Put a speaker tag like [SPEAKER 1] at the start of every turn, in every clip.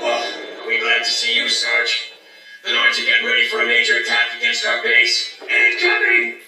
[SPEAKER 1] Well, we're glad to see you, Sarge. The Nords are getting ready for a major attack against our base. Incoming!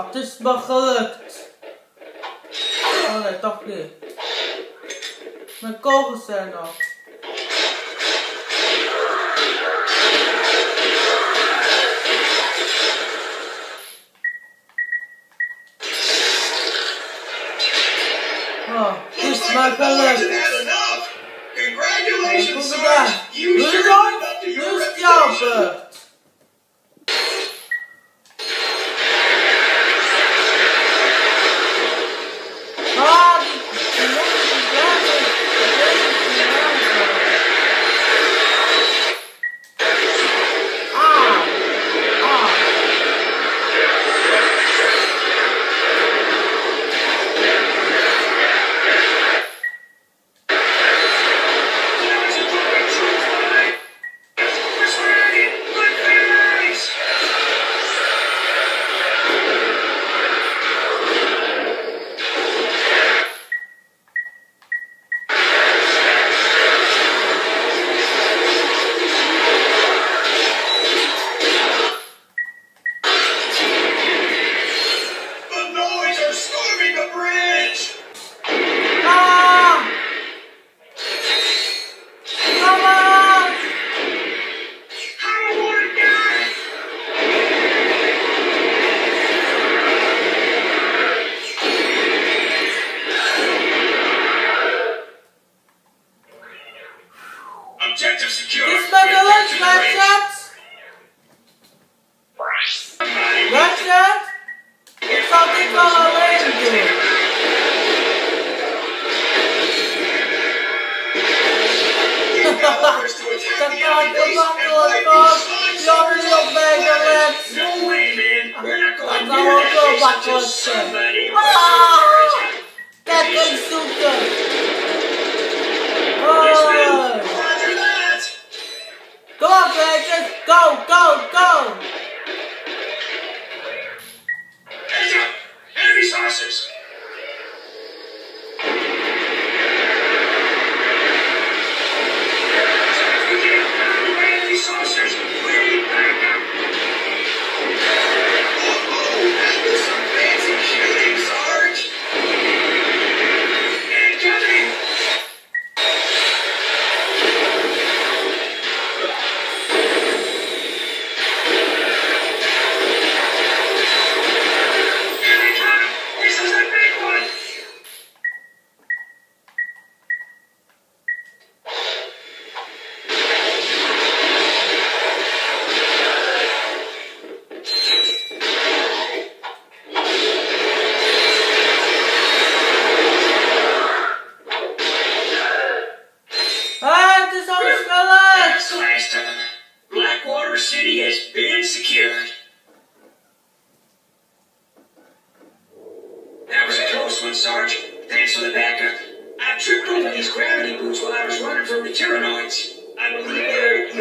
[SPEAKER 2] Ja, het is me gelukt. Oh nee, toch niet. Mijn kogels zijn nog. Oh, het is me gelukt.
[SPEAKER 1] Congratulations. Sarge! You sure lived up to
[SPEAKER 2] nu
[SPEAKER 1] your Objective secure.
[SPEAKER 2] Dit is mijn gelukt, Ratchet! Ratchet! Ik zal dit wel alleen doen.
[SPEAKER 1] Orders to attack
[SPEAKER 2] Dat
[SPEAKER 1] the
[SPEAKER 2] kan
[SPEAKER 1] enemy base
[SPEAKER 2] gemakkelijk
[SPEAKER 1] and
[SPEAKER 2] ook.
[SPEAKER 1] wipe these
[SPEAKER 2] Jongen,
[SPEAKER 1] slime
[SPEAKER 2] op mij gelet.
[SPEAKER 1] No way, man. We're not going
[SPEAKER 2] zou
[SPEAKER 1] near
[SPEAKER 2] ook
[SPEAKER 1] that
[SPEAKER 2] wel
[SPEAKER 1] base until
[SPEAKER 2] makkelijk zijn.
[SPEAKER 1] somebody!
[SPEAKER 2] Kijk eens zoeken. Hoi. Op, Ratchet! Go, go, go!
[SPEAKER 1] One, Sarge. Thanks for the backup. I tripped over these gravity boots while I was running from the Tyhrranoids. I believe they're.